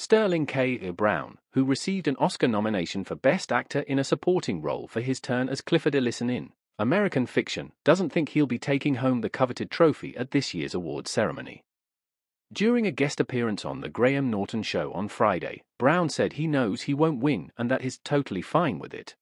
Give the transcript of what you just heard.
Sterling K. Brown, who received an Oscar nomination for Best Actor in a Supporting Role for his turn as Clifford Ellison in American Fiction, doesn't think he'll be taking home the coveted trophy at this year's awards ceremony. During a guest appearance on The Graham Norton Show on Friday, Brown said he knows he won't win and that he's totally fine with it.